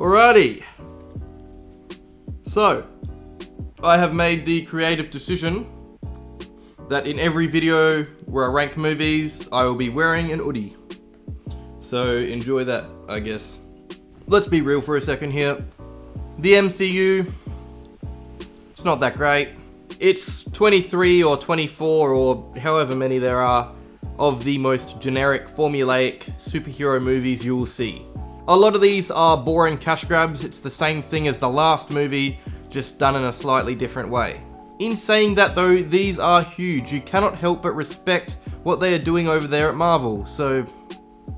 Alrighty. So, I have made the creative decision that in every video where I rank movies, I will be wearing an Oodie. So enjoy that, I guess. Let's be real for a second here. The MCU, it's not that great. It's 23 or 24 or however many there are of the most generic, formulaic superhero movies you will see. A lot of these are boring cash grabs, it's the same thing as the last movie, just done in a slightly different way. In saying that though, these are huge. You cannot help but respect what they are doing over there at Marvel, so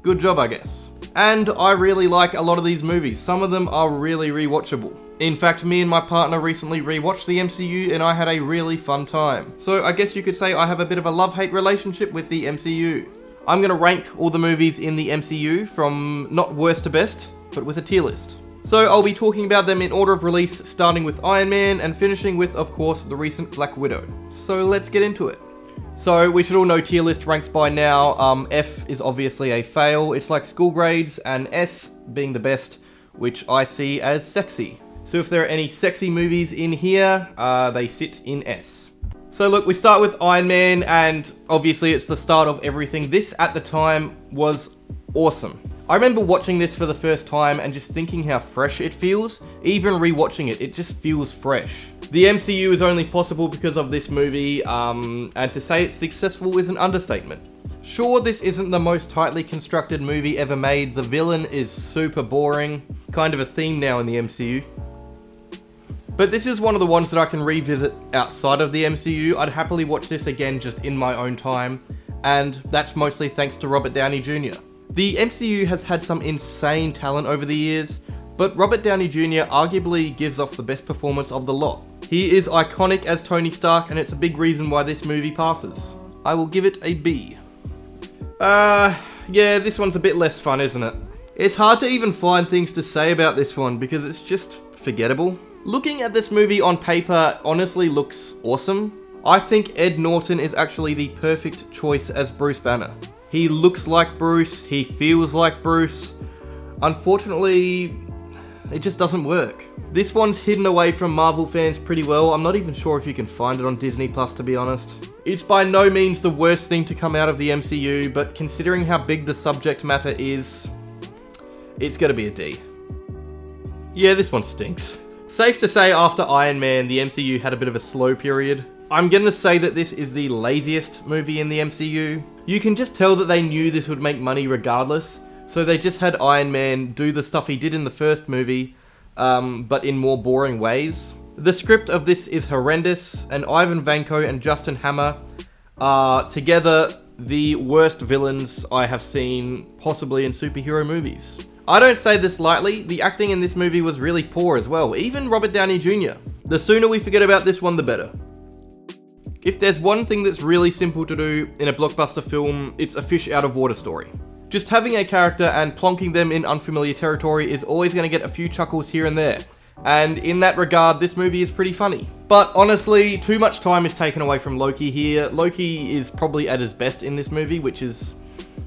good job I guess. And I really like a lot of these movies. Some of them are really rewatchable. In fact, me and my partner recently rewatched the MCU and I had a really fun time. So I guess you could say I have a bit of a love-hate relationship with the MCU. I'm gonna rank all the movies in the MCU from not worst to best, but with a tier list. So I'll be talking about them in order of release, starting with Iron Man and finishing with, of course, the recent Black Widow. So let's get into it. So we should all know tier list ranks by now. Um, F is obviously a fail. It's like school grades, and S being the best, which I see as sexy. So if there are any sexy movies in here, uh, they sit in S. So look, we start with Iron Man, and obviously it's the start of everything. This, at the time, was awesome. I remember watching this for the first time and just thinking how fresh it feels. Even rewatching it, it just feels fresh. The MCU is only possible because of this movie, um, and to say it's successful is an understatement. Sure, this isn't the most tightly constructed movie ever made, the villain is super boring, kind of a theme now in the MCU. But this is one of the ones that I can revisit outside of the MCU. I'd happily watch this again just in my own time, and that's mostly thanks to Robert Downey Jr. The MCU has had some insane talent over the years, but Robert Downey Jr. arguably gives off the best performance of the lot. He is iconic as Tony Stark, and it's a big reason why this movie passes. I will give it a B. Uh, yeah, this one's a bit less fun, isn't it? It's hard to even find things to say about this one because it's just forgettable. Looking at this movie on paper honestly looks awesome. I think Ed Norton is actually the perfect choice as Bruce Banner. He looks like Bruce, he feels like Bruce. Unfortunately, it just doesn't work. This one's hidden away from Marvel fans pretty well. I'm not even sure if you can find it on Disney Plus to be honest. It's by no means the worst thing to come out of the MCU, but considering how big the subject matter is, it's gonna be a D. Yeah, this one stinks. Safe to say after Iron Man, the MCU had a bit of a slow period. I'm gonna say that this is the laziest movie in the MCU. You can just tell that they knew this would make money regardless, so they just had Iron Man do the stuff he did in the first movie, um, but in more boring ways. The script of this is horrendous, and Ivan Vanko and Justin Hammer are together the worst villains I have seen possibly in superhero movies. I don't say this lightly, the acting in this movie was really poor as well, even Robert Downey Jr. The sooner we forget about this one, the better. If there's one thing that's really simple to do in a blockbuster film, it's a fish out of water story. Just having a character and plonking them in unfamiliar territory is always going to get a few chuckles here and there. And in that regard, this movie is pretty funny. But honestly, too much time is taken away from Loki here. Loki is probably at his best in this movie, which is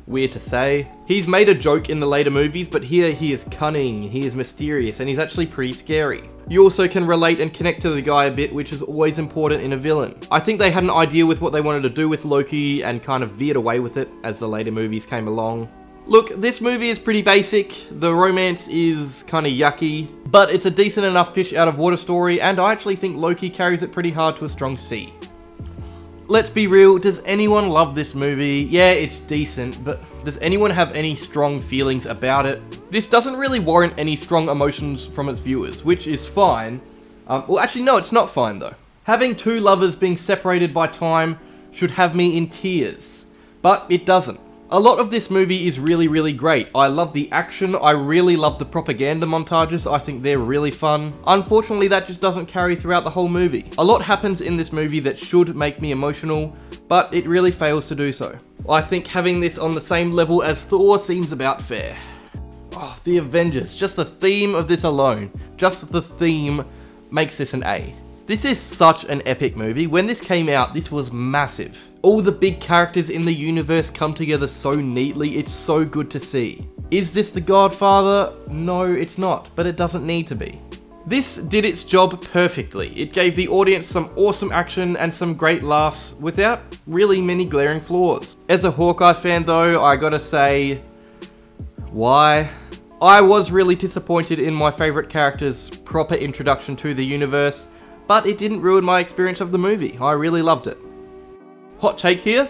weird to say. He's made a joke in the later movies, but here he is cunning, he is mysterious, and he's actually pretty scary. You also can relate and connect to the guy a bit, which is always important in a villain. I think they had an idea with what they wanted to do with Loki and kind of veered away with it as the later movies came along. Look, this movie is pretty basic, the romance is kinda yucky, but it's a decent enough fish out of water story, and I actually think Loki carries it pretty hard to a strong C. Let's be real, does anyone love this movie? Yeah, it's decent, but does anyone have any strong feelings about it? This doesn't really warrant any strong emotions from its viewers, which is fine. Um, well, actually, no, it's not fine though. Having two lovers being separated by time should have me in tears, but it doesn't. A lot of this movie is really, really great. I love the action, I really love the propaganda montages, I think they're really fun. Unfortunately, that just doesn't carry throughout the whole movie. A lot happens in this movie that should make me emotional, but it really fails to do so. I think having this on the same level as Thor seems about fair. Oh, the Avengers, just the theme of this alone, just the theme makes this an A. This is such an epic movie. When this came out, this was massive. All the big characters in the universe come together so neatly, it's so good to see. Is this The Godfather? No, it's not, but it doesn't need to be. This did its job perfectly. It gave the audience some awesome action and some great laughs without really many glaring flaws. As a Hawkeye fan though, I gotta say, why? I was really disappointed in my favourite character's proper introduction to the universe, but it didn't ruin my experience of the movie. I really loved it. Hot take here?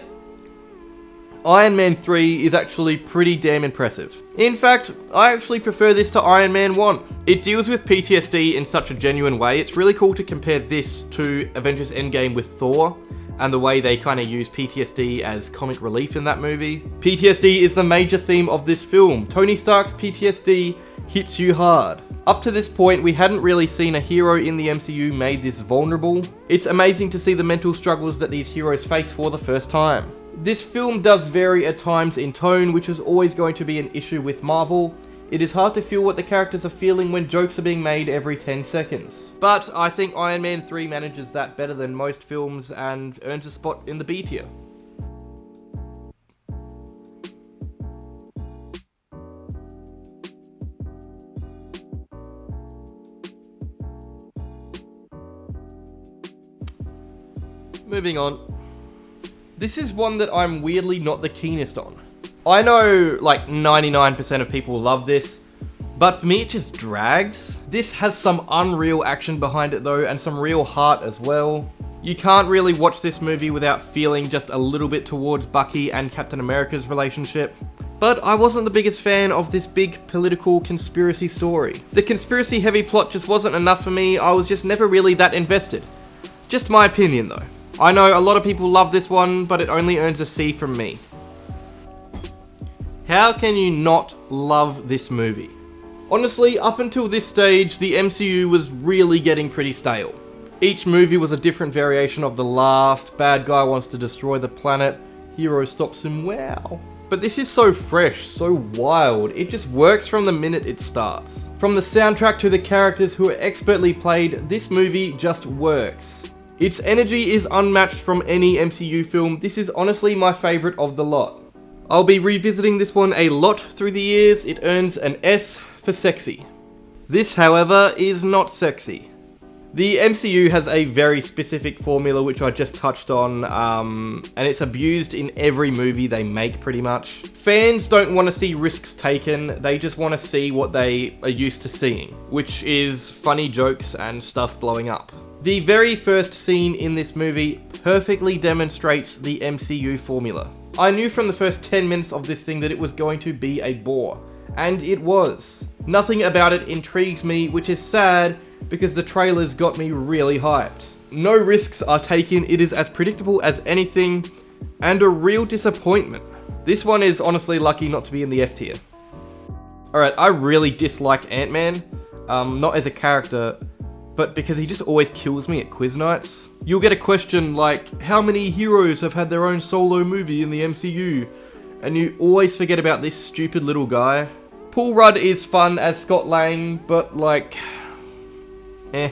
Iron Man 3 is actually pretty damn impressive. In fact, I actually prefer this to Iron Man 1. It deals with PTSD in such a genuine way, it's really cool to compare this to Avengers Endgame with Thor, and the way they kind of use PTSD as comic relief in that movie. PTSD is the major theme of this film. Tony Stark's PTSD hits you hard. Up to this point, we hadn't really seen a hero in the MCU made this vulnerable. It's amazing to see the mental struggles that these heroes face for the first time. This film does vary at times in tone, which is always going to be an issue with Marvel. It is hard to feel what the characters are feeling when jokes are being made every 10 seconds. But I think Iron Man 3 manages that better than most films and earns a spot in the B tier. Moving on. This is one that I'm weirdly not the keenest on. I know like 99% of people love this, but for me it just drags. This has some unreal action behind it though, and some real heart as well. You can't really watch this movie without feeling just a little bit towards Bucky and Captain America's relationship. But I wasn't the biggest fan of this big political conspiracy story. The conspiracy heavy plot just wasn't enough for me, I was just never really that invested. Just my opinion though. I know a lot of people love this one, but it only earns a C from me. How can you not love this movie? Honestly, up until this stage, the MCU was really getting pretty stale. Each movie was a different variation of the last, bad guy wants to destroy the planet, hero stops him, wow. But this is so fresh, so wild, it just works from the minute it starts. From the soundtrack to the characters who are expertly played, this movie just works. Its energy is unmatched from any MCU film, this is honestly my favourite of the lot. I'll be revisiting this one a lot through the years, it earns an S for sexy. This, however, is not sexy. The MCU has a very specific formula which I just touched on, um, and it's abused in every movie they make pretty much. Fans don't want to see risks taken, they just want to see what they are used to seeing, which is funny jokes and stuff blowing up. The very first scene in this movie perfectly demonstrates the MCU formula. I knew from the first 10 minutes of this thing that it was going to be a bore, and it was. Nothing about it intrigues me, which is sad because the trailers got me really hyped. No risks are taken, it is as predictable as anything, and a real disappointment. This one is honestly lucky not to be in the F tier. Alright, I really dislike Ant-Man, um, not as a character, but because he just always kills me at quiz nights. You'll get a question like, how many heroes have had their own solo movie in the MCU? And you always forget about this stupid little guy. Paul Rudd is fun as Scott Lang, but like, eh.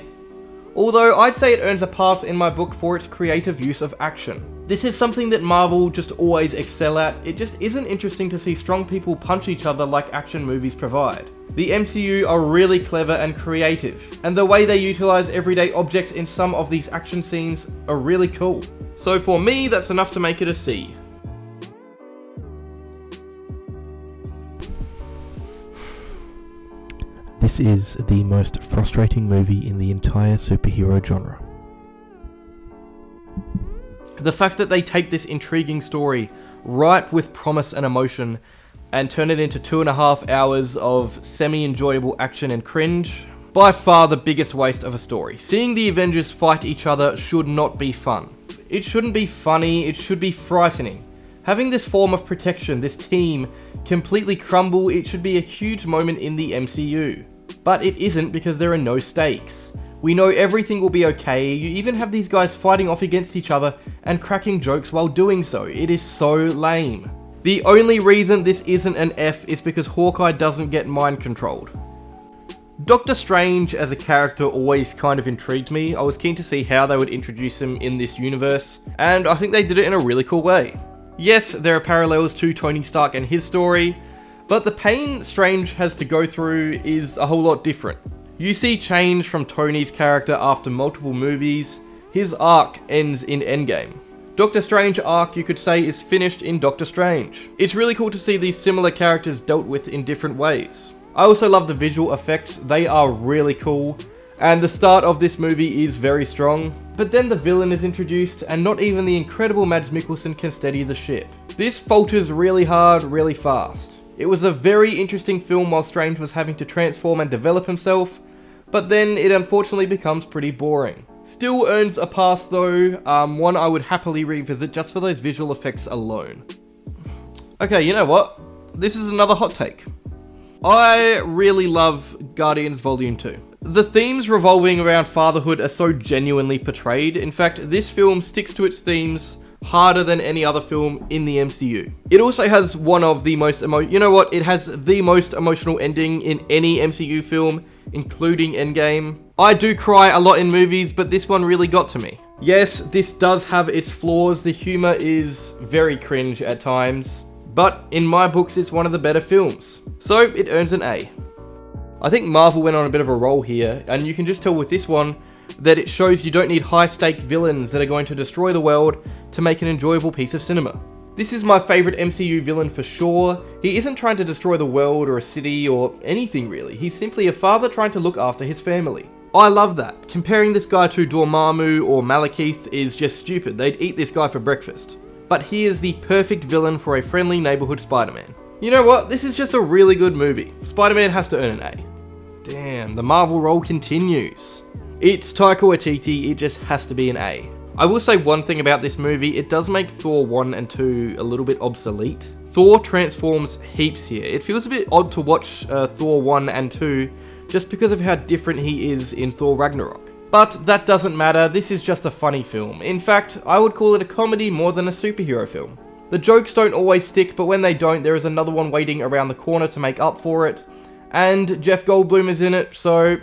Although I'd say it earns a pass in my book for its creative use of action. This is something that Marvel just always excel at, it just isn't interesting to see strong people punch each other like action movies provide. The MCU are really clever and creative, and the way they utilize everyday objects in some of these action scenes are really cool. So for me, that's enough to make it a C. This is the most frustrating movie in the entire superhero genre. The fact that they take this intriguing story, ripe with promise and emotion, and turn it into two and a half hours of semi-enjoyable action and cringe, by far the biggest waste of a story. Seeing the Avengers fight each other should not be fun. It shouldn't be funny, it should be frightening. Having this form of protection, this team, completely crumble, it should be a huge moment in the MCU. But it isn't because there are no stakes. We know everything will be okay, you even have these guys fighting off against each other and cracking jokes while doing so. It is so lame. The only reason this isn't an F is because Hawkeye doesn't get mind controlled. Doctor Strange as a character always kind of intrigued me. I was keen to see how they would introduce him in this universe, and I think they did it in a really cool way. Yes, there are parallels to Tony Stark and his story, But the pain Strange has to go through is a whole lot different. You see change from Tony's character after multiple movies, his arc ends in Endgame. Doctor Strange arc, you could say, is finished in Doctor Strange. It's really cool to see these similar characters dealt with in different ways. I also love the visual effects, they are really cool, and the start of this movie is very strong. But then the villain is introduced, and not even the incredible Mads Mikkelsen can steady the ship. This falters really hard, really fast. It was a very interesting film while Strange was having to transform and develop himself, but then it unfortunately becomes pretty boring. Still earns a pass though, um, one I would happily revisit just for those visual effects alone. Okay, you know what? This is another hot take. I really love Guardians Volume 2. The themes revolving around fatherhood are so genuinely portrayed. In fact, this film sticks to its themes harder than any other film in the MCU. It also has one of the most emo- you know what, it has the most emotional ending in any MCU film, including Endgame. I do cry a lot in movies, but this one really got to me. Yes, this does have its flaws, the humor is very cringe at times, but in my books it's one of the better films. So it earns an A. I think Marvel went on a bit of a roll here, and you can just tell with this one that it shows you don't need high stake villains that are going to destroy the world to make an enjoyable piece of cinema. This is my favourite MCU villain for sure. He isn't trying to destroy the world or a city or anything really. He's simply a father trying to look after his family. I love that. Comparing this guy to Dormammu or Malekith is just stupid. They'd eat this guy for breakfast. But he is the perfect villain for a friendly neighborhood Spider-Man. You know what? This is just a really good movie. Spider-Man has to earn an A. Damn, the Marvel roll continues. It's Taika Waititi, it just has to be an A. I will say one thing about this movie, it does make Thor 1 and 2 a little bit obsolete. Thor transforms heaps here. It feels a bit odd to watch uh, Thor 1 and 2 just because of how different he is in Thor Ragnarok. But that doesn't matter, this is just a funny film. In fact, I would call it a comedy more than a superhero film. The jokes don't always stick, but when they don't, there is another one waiting around the corner to make up for it. And Jeff Goldblum is in it, so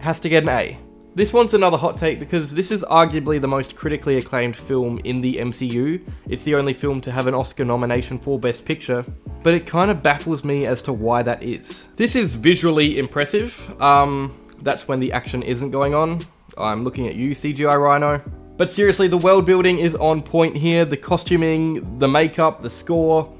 has to get an A. This one's another hot take because this is arguably the most critically acclaimed film in the MCU. It's the only film to have an Oscar nomination for Best Picture, but it kind of baffles me as to why that is. This is visually impressive. Um, that's when the action isn't going on. I'm looking at you, CGI Rhino. But seriously, the world building is on point here. The costuming, the makeup, the score.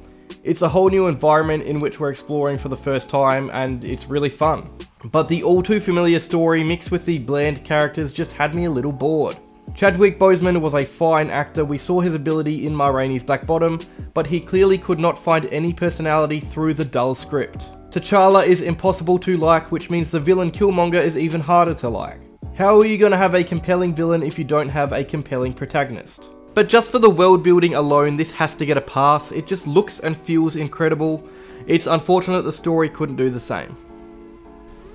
It's a whole new environment in which we're exploring for the first time, and it's really fun. But the all too familiar story mixed with the bland characters just had me a little bored. Chadwick Boseman was a fine actor, we saw his ability in Ma Rainey's Black Bottom, but he clearly could not find any personality through the dull script. T'Challa is impossible to like, which means the villain Killmonger is even harder to like. How are you going to have a compelling villain if you don't have a compelling protagonist? But just for the world building alone, this has to get a pass, it just looks and feels incredible. It's unfortunate the story couldn't do the same.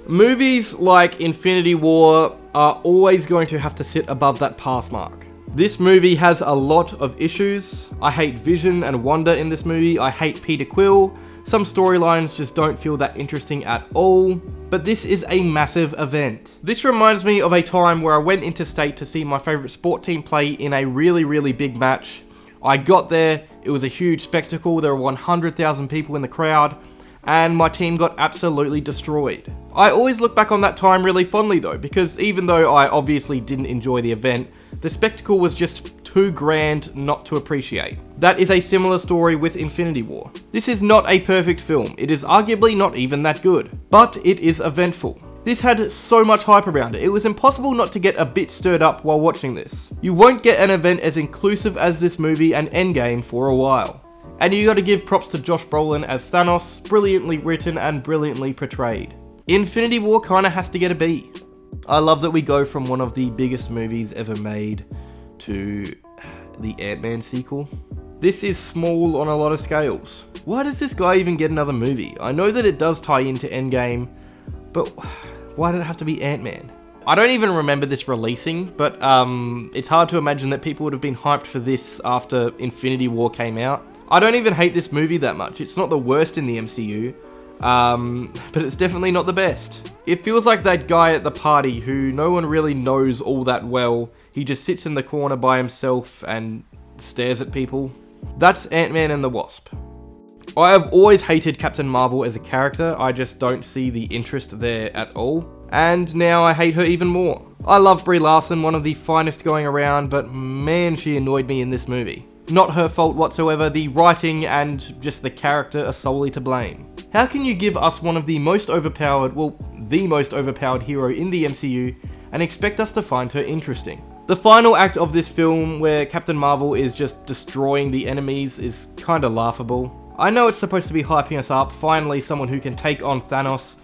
Movies like Infinity War are always going to have to sit above that pass mark. This movie has a lot of issues. I hate Vision and Wanda in this movie, I hate Peter Quill, some storylines just don't feel that interesting at all, but this is a massive event. This reminds me of a time where I went interstate to see my favourite sport team play in a really, really big match. I got there, it was a huge spectacle, there were 100,000 people in the crowd, and my team got absolutely destroyed. I always look back on that time really fondly though, because even though I obviously didn't enjoy the event, the spectacle was just too grand not to appreciate. That is a similar story with Infinity War. This is not a perfect film, it is arguably not even that good, but it is eventful. This had so much hype around it, it was impossible not to get a bit stirred up while watching this. You won't get an event as inclusive as this movie and Endgame for a while. And you gotta give props to Josh Brolin as Thanos, brilliantly written and brilliantly portrayed. Infinity War kinda has to get a B. I love that we go from one of the biggest movies ever made to the Ant-Man sequel. This is small on a lot of scales. Why does this guy even get another movie? I know that it does tie into Endgame, but why did it have to be Ant-Man? I don't even remember this releasing, but um, it's hard to imagine that people would have been hyped for this after Infinity War came out. I don't even hate this movie that much. It's not the worst in the MCU, um, but it's definitely not the best. It feels like that guy at the party who no one really knows all that well. He just sits in the corner by himself and stares at people. That's Ant-Man and the Wasp. I have always hated Captain Marvel as a character, I just don't see the interest there at all. And now I hate her even more. I love Brie Larson, one of the finest going around, but man, she annoyed me in this movie. Not her fault whatsoever, the writing and just the character are solely to blame. How can you give us one of the most overpowered, well, the most overpowered hero in the MCU, and expect us to find her interesting? The final act of this film, where Captain Marvel is just destroying the enemies, is kinda laughable. I know it's supposed to be hyping us up, finally someone who can take on Thanos,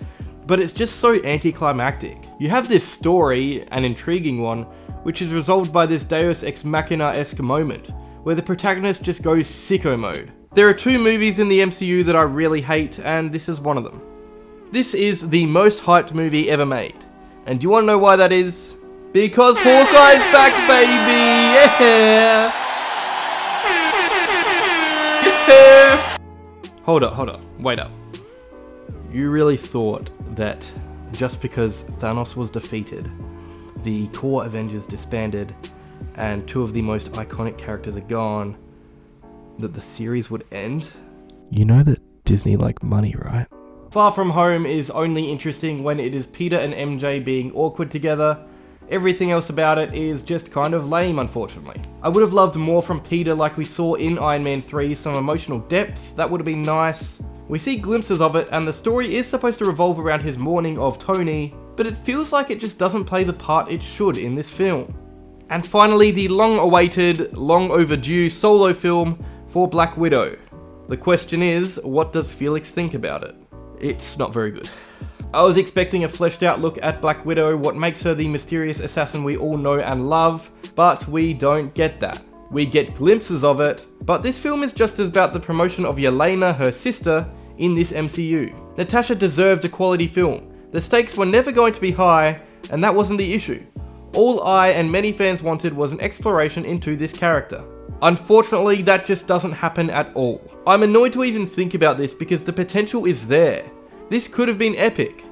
but it's just so anticlimactic. You have this story, an intriguing one, which is resolved by this Deus Ex Machina-esque moment, where the protagonist just goes sicko mode. There are two movies in the MCU that I really hate, and this is one of them. This is the most hyped movie ever made. And do you want to know why that is? Because Hawkeye's back, baby! Yeah! Hold up, hold up, wait up. You really thought that just because Thanos was defeated, the core Avengers disbanded, and two of the most iconic characters are gone, that the series would end? You know that Disney like money, right? Far From Home is only interesting when it is Peter and MJ being awkward together. Everything else about it is just kind of lame, unfortunately. I would have loved more from Peter like we saw in Iron Man 3, some emotional depth, that would have been nice. We see glimpses of it, and the story is supposed to revolve around his mourning of Tony, but it feels like it just doesn't play the part it should in this film. And finally, the long awaited, long overdue solo film for Black Widow. The question is, what does Felix think about it? It's not very good. I was expecting a fleshed out look at Black Widow, what makes her the mysterious assassin we all know and love, but we don't get that. We get glimpses of it, but this film is just about the promotion of Yelena, her sister, in this MCU. Natasha deserved a quality film. The stakes were never going to be high, and that wasn't the issue. All I and many fans wanted was an exploration into this character. Unfortunately, that just doesn't happen at all. I'm annoyed to even think about this because the potential is there. This could have been epic,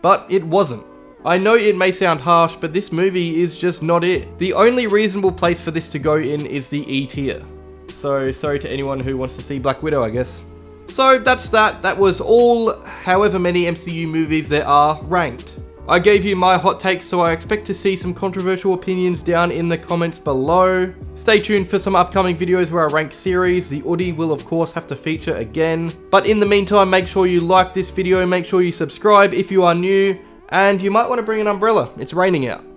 but it wasn't. I know it may sound harsh, but this movie is just not it. The only reasonable place for this to go in is the E tier. So, sorry to anyone who wants to see Black Widow, I guess. So, that's that. That was all, however many MCU movies there are, ranked. I gave you my hot takes, so I expect to see some controversial opinions down in the comments below. Stay tuned for some upcoming videos where I rank series. The Oodie will of course have to feature again. But in the meantime, make sure you like this video, make sure you subscribe if you are new, and you might want to bring an umbrella. It's raining out.